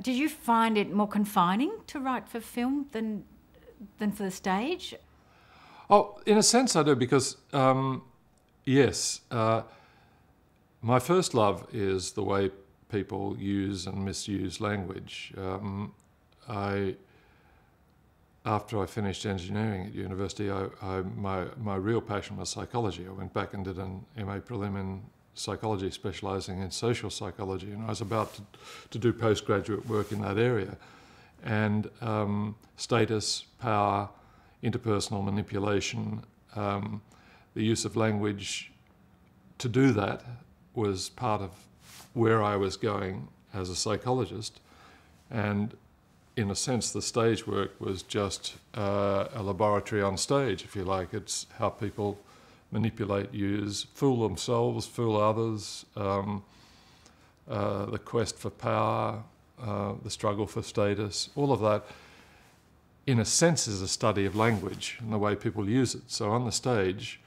Did you find it more confining to write for film than than for the stage? Oh, in a sense, I do because um, yes, uh, my first love is the way people use and misuse language. Um, I after I finished engineering at university, I, I, my, my real passion was psychology. I went back and did an MA prelim in psychology, specialising in social psychology, and I was about to, to do postgraduate work in that area. And um, status, power, interpersonal manipulation, um, the use of language to do that was part of where I was going as a psychologist. And in a sense, the stage work was just uh, a laboratory on stage, if you like. It's how people manipulate, use, fool themselves, fool others, um, uh, the quest for power, uh, the struggle for status, all of that, in a sense, is a study of language and the way people use it. So on the stage,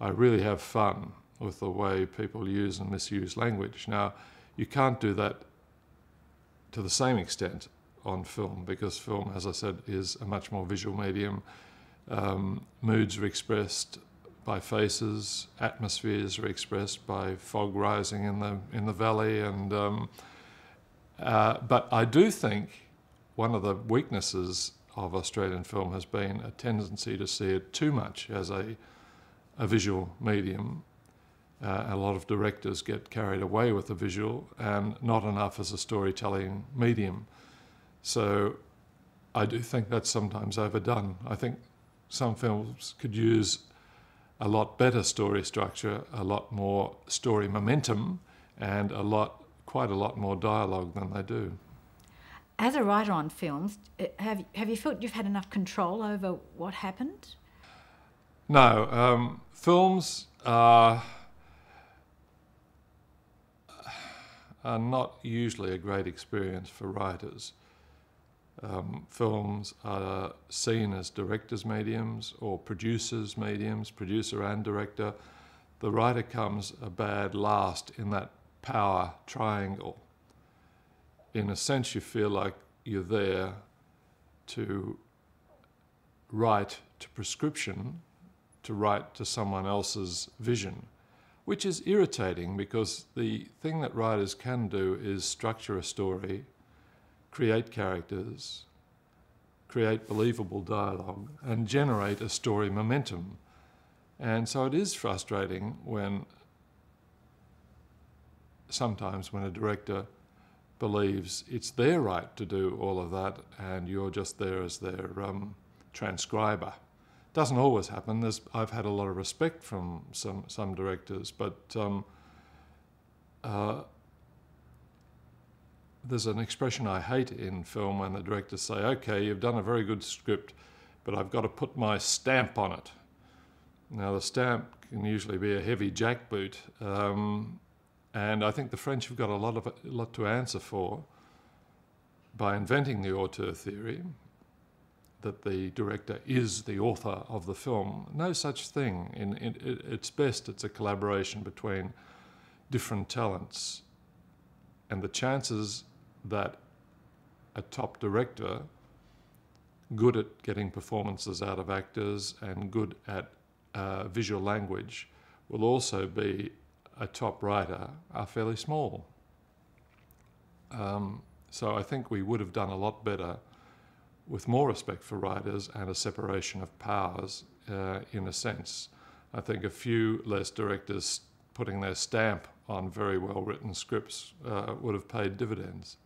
I really have fun with the way people use and misuse language. Now, you can't do that to the same extent on film because film, as I said, is a much more visual medium. Um, moods are expressed by faces, atmospheres are expressed by fog rising in the in the valley, and um, uh, but I do think one of the weaknesses of Australian film has been a tendency to see it too much as a a visual medium. Uh, a lot of directors get carried away with the visual and not enough as a storytelling medium. So I do think that's sometimes overdone. I think some films could use a lot better story structure, a lot more story momentum, and a lot, quite a lot more dialogue than they do. As a writer on films, uh, have have you felt you've had enough control over what happened? No, um, films are are not usually a great experience for writers um, films are seen as directors' mediums or producers' mediums, producer and director. The writer comes a bad last in that power triangle. In a sense, you feel like you're there to write to prescription, to write to someone else's vision, which is irritating because the thing that writers can do is structure a story create characters, create believable dialogue, and generate a story momentum. And so it is frustrating when sometimes when a director believes it's their right to do all of that and you're just there as their um, transcriber. Doesn't always happen. There's, I've had a lot of respect from some, some directors, but um, uh, there's an expression I hate in film when the directors say, okay, you've done a very good script, but I've got to put my stamp on it. Now, the stamp can usually be a heavy jackboot, um, and I think the French have got a lot, of, a lot to answer for by inventing the auteur theory, that the director is the author of the film. No such thing. In, in, its best, it's a collaboration between different talents. And the chances that a top director, good at getting performances out of actors and good at uh, visual language, will also be a top writer, are fairly small. Um, so I think we would have done a lot better with more respect for writers and a separation of powers uh, in a sense. I think a few less directors putting their stamp on very well written scripts uh, would have paid dividends.